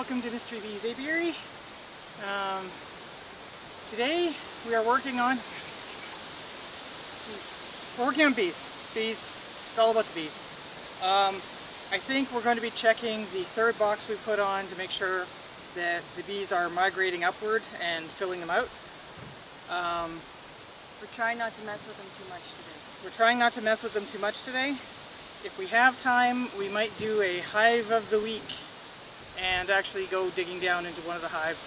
welcome to Mystery Bees Apiary. Um, today we are working on we're working on bees. Bees. It's all about the bees. Um, I think we're going to be checking the third box we put on to make sure that the bees are migrating upward and filling them out. Um, We're trying not to mess with them too much today. we're trying not to mess with them too much today. If we have time, we might do a hive of the week and actually go digging down into one of the hives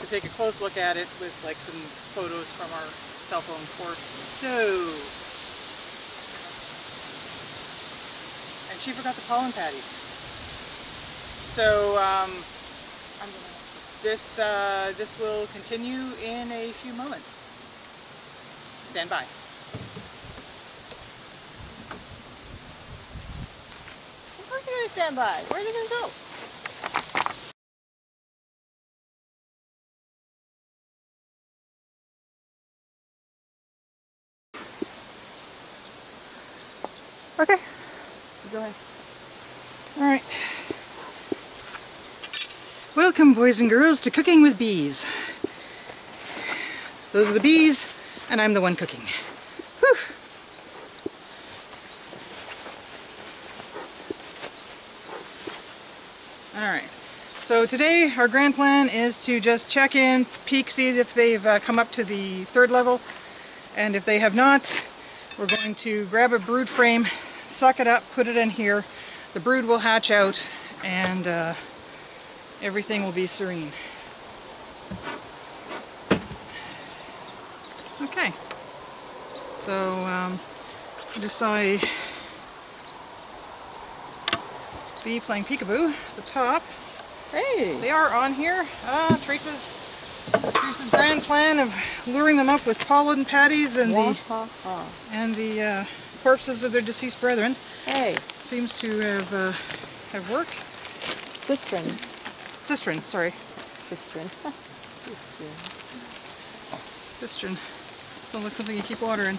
to take a close look at it with like some photos from our cell phones or so. And she forgot the pollen patties. So um, this uh, this will continue in a few moments. Stand by. Of course you're gonna stand by. Where are they gonna go? Okay. Go ahead. All right. Welcome, boys and girls, to Cooking with Bees. Those are the bees, and I'm the one cooking. Whew. All right. So today our grand plan is to just check in, peek, see if they've uh, come up to the third level. And if they have not, we're going to grab a brood frame, suck it up, put it in here. The brood will hatch out and uh, everything will be serene. Okay. So um, I just saw a bee playing peekaboo at the top. Hey. They are on here. Uh, Teresa's, Teresa's grand plan of luring them up with pollen patties and the and the uh, corpses of their deceased brethren Hey. seems to have uh, have worked. Sistren. Cistern, sorry, Sistren. Sistren. cistern. Sounds like something you keep water in.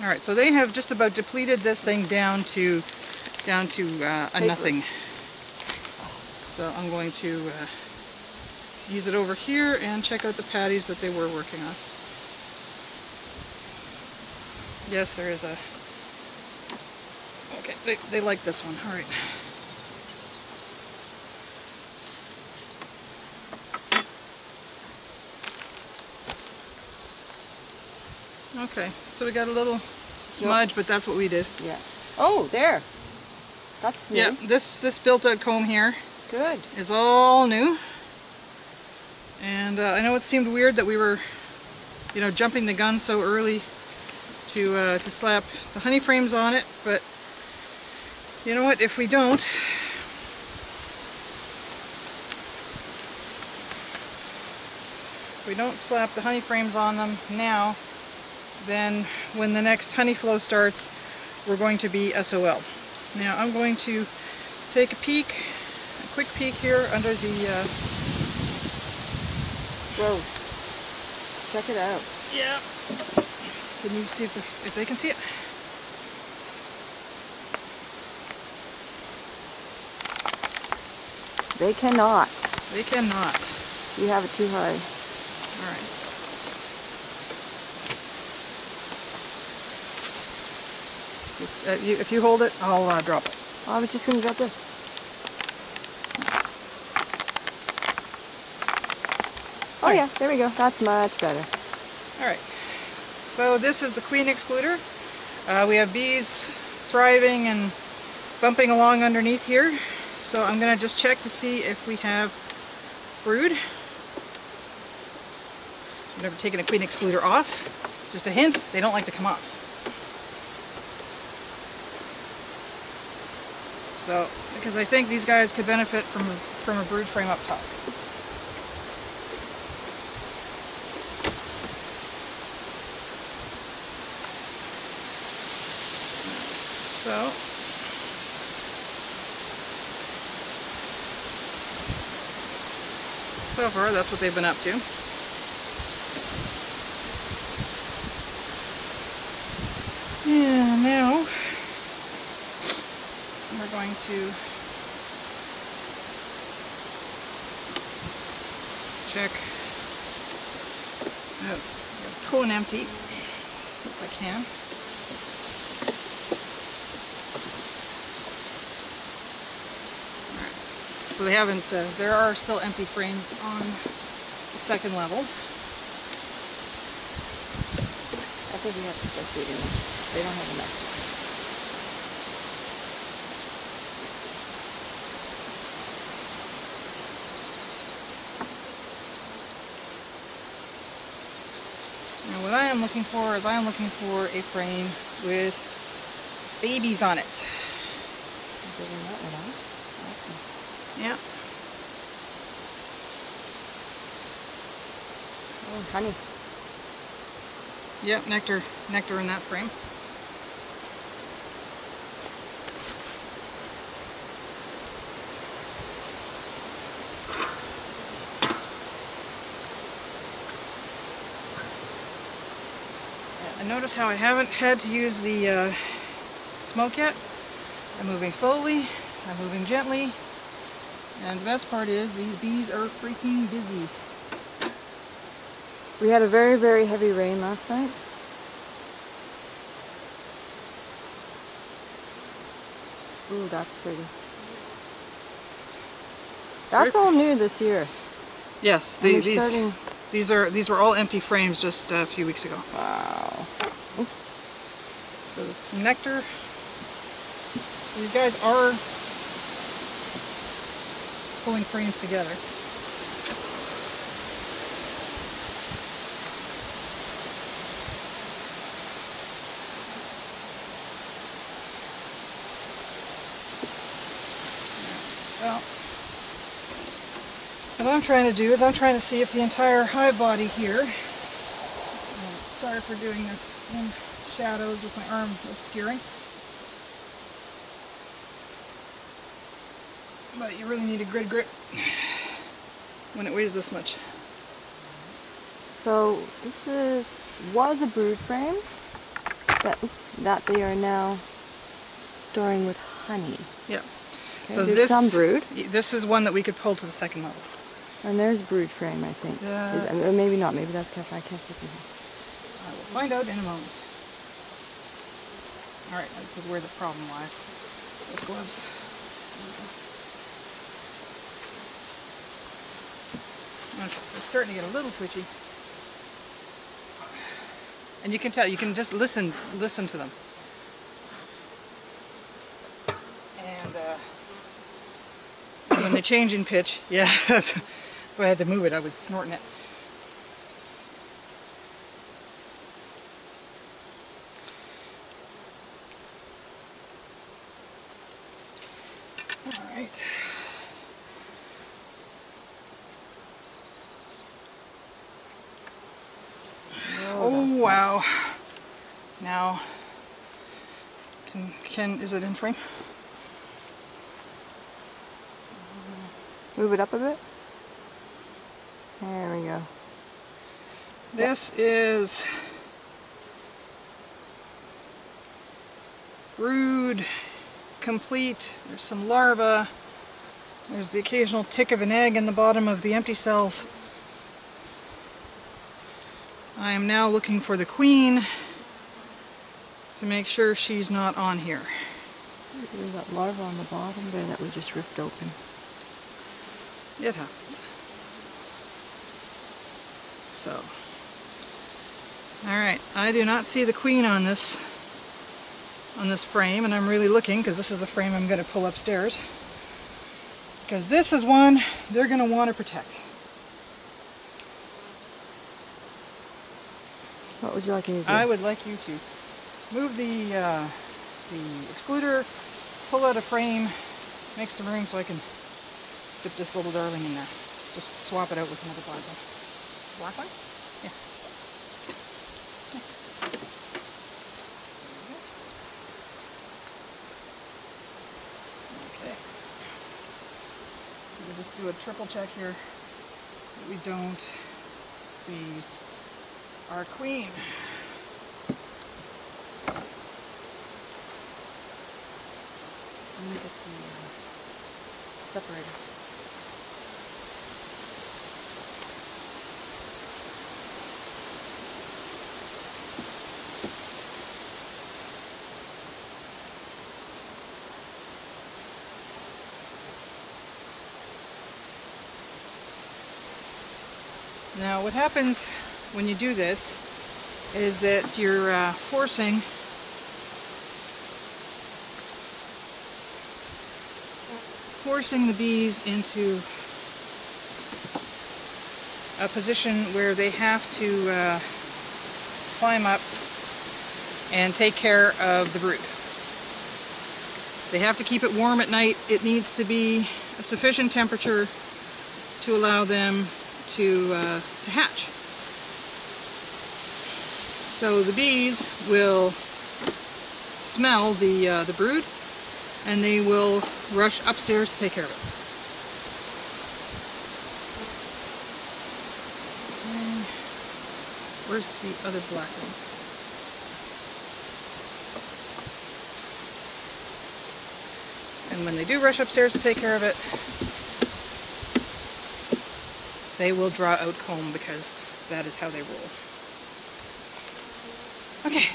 All right, so they have just about depleted this thing down to down to uh, a nothing. So I'm going to uh, use it over here and check out the patties that they were working on. Yes, there is a. Okay, they, they like this one. All right. Okay, so we got a little smudge, but that's what we did. Yeah. Oh, there. That's new. Yeah, this this built-out comb here Good. is all new. And uh, I know it seemed weird that we were, you know, jumping the gun so early to uh, to slap the honey frames on it, but you know what? If we don't, if we don't slap the honey frames on them now, then when the next honey flow starts, we're going to be SOL. Now I'm going to take a peek, a quick peek here under the uh, Whoa. Check it out. Yeah. Can you see if, the, if they can see it? They cannot. They cannot. You have it too high. All right. Just, uh, you, if you hold it, I'll uh, drop it. Oh, I was just gonna drop it. Oh Alright. yeah, there we go. That's much better. All right. So this is the queen excluder. Uh, we have bees thriving and bumping along underneath here. So I'm going to just check to see if we have brood. I've never taken a queen excluder off. Just a hint, they don't like to come off. So, because I think these guys could benefit from, from a brood frame up top. So, so far that's what they've been up to. Yeah, to check. Oops, cool and empty if I can. So they haven't, uh, there are still empty frames on the second level. I think we have to start feeding them. They don't have enough. Looking for is I am looking for a frame with babies on it. Giving that one out. Awesome. Yeah. Oh, honey. Yep, nectar, nectar in that frame. And notice how I haven't had to use the uh, smoke yet. I'm moving slowly, I'm moving gently, and the best part is these bees are freaking busy. We had a very, very heavy rain last night. Ooh, that's pretty. That's all new this year. Yes, the, these starting- these are these were all empty frames just uh, a few weeks ago. Wow. So it's some nectar. These guys are pulling frames together. So, what I'm trying to do is I'm trying to see if the entire hive body here, sorry for doing this in shadows with my arm obscuring, but you really need a good grip when it weighs this much. So this is was a brood frame that that they are now storing with honey. Yeah. Okay, so this some brood, This is one that we could pull to the second level. And there's brood frame, I think. Yeah. Is- uh, maybe not. Maybe that's kept. I can't see from here. I will find out in a moment. All right, this is where the problem lies. With gloves. They're starting to get a little twitchy. And you can tell, you can just listen, listen to them. And uh, when they change in pitch, yeah, that's I had to move it. I was snorting it. All right. Oh, oh wow. Now, can, can, is it in frame? Move it up a bit. There we go. This is brood complete. There's some larvae. There's the occasional tick of an egg in the bottom of the empty cells. I am now looking for the queen to make sure she's not on here. We've got larva on the bottom there that we just ripped open. It happens. So, all right, I do not see the queen on this on this frame, and I'm really looking because this is the frame I'm going to pull upstairs. Because this is one they're going to want to protect. What would you like me to do? I would like you to move the uh, the excluder, pull out a frame, make some room so I can dip this little darling in there. Just swap it out with another black one. Black one? Yeah. Okay. We'll just do a triple check here that we don't see our queen. Let me get the uh, separator. Now what happens when you do this is that you're uh, forcing forcing the bees into a position where they have to uh, climb up and take care of the brood. They have to keep it warm at night. It needs to be a sufficient temperature to allow them to, uh, to hatch. So the bees will smell the, uh, the brood and they will rush upstairs to take care of it. Where's the other black one? And when they do rush upstairs to take care of it, they will draw out comb because that is how they roll. Okay.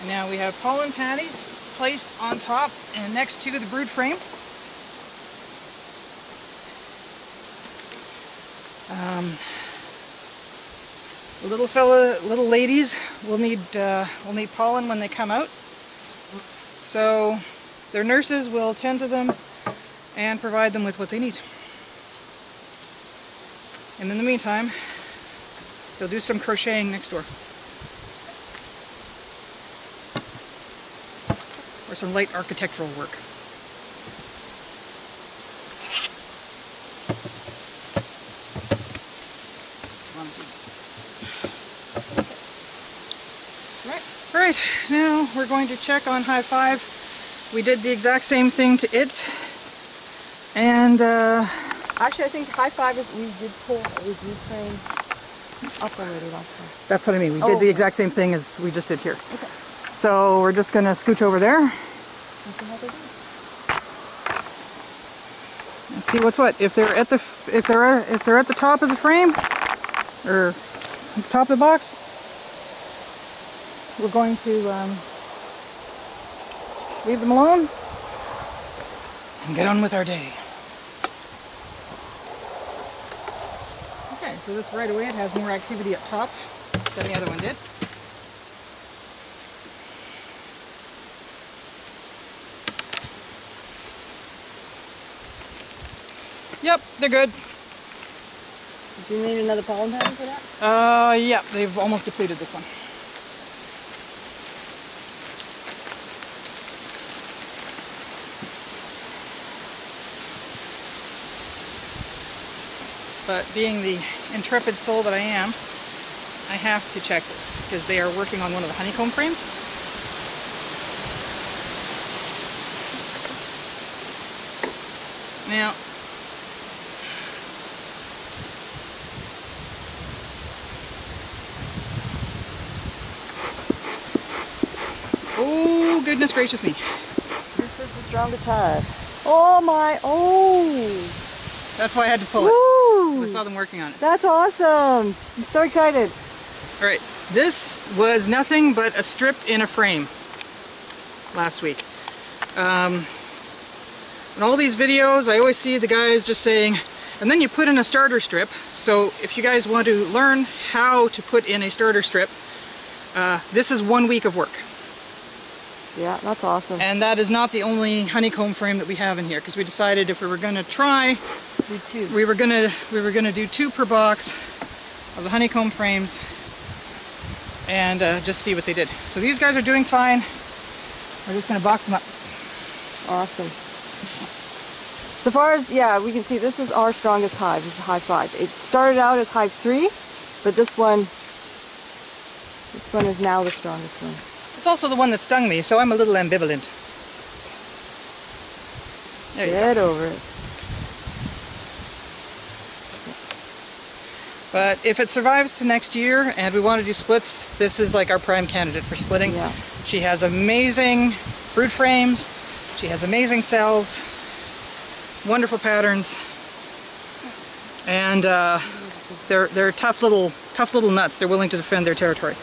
And now we have pollen patties placed on top and next to the brood frame. Um, little fella, little ladies will need uh, will need pollen when they come out. So their nurses will tend to them and provide them with what they need. And in the meantime, they'll do some crocheting next door. Or some light architectural work. All right, now we're going to check on Hive Five. We did the exact same thing to it. And uh, Actually, I think hive five is we did pull a review frame up already last time. that's what I mean. We Oh, did the okay. exact same thing as we just did here. Okay. So we're just gonna scooch over there Let's see how they do. and see what's what. If they're at the if they're if they're at the top of the frame or at the top of the box, we're going to um, leave them alone and get on with our day. Okay, so this right away it has more activity up top than the other one did. Yep, they're good. Do you need another pollen pattern for that? Uh, yeah, they've almost depleted this one. But being the intrepid soul that I am, I have to check this because they are working on one of the honeycomb frames. Now, oh goodness gracious me. This is the strongest hive. Oh my, oh! That's why I had to pull it. I Woo! saw them working on it. That's awesome! I'm so excited. All right, this was nothing but a strip in a frame last week. Um, in all these videos, I always see the guys just saying, and then you put in a starter strip. So if you guys want to learn how to put in a starter strip, uh, this is one week of work. Yeah, that's awesome. And that is not the only honeycomb frame that we have in here because we decided if we were going to try, Me too. we were going to we were going to do two per box of the honeycomb frames and uh, just see what they did. So these guys are doing fine. We're just going to box them up. Awesome. So far as, yeah, we can see this is our strongest hive. This is hive five. It started out as hive three, but this one, this one is now the strongest one. It's also the one that stung me, so I'm a little ambivalent. There. Get over it. But if it survives to next year and we want to do splits, this is like our prime candidate for splitting. Yeah. She has amazing brood frames. She has amazing cells, wonderful patterns, and uh, they're they're tough little tough little nuts. They're willing to defend their territory.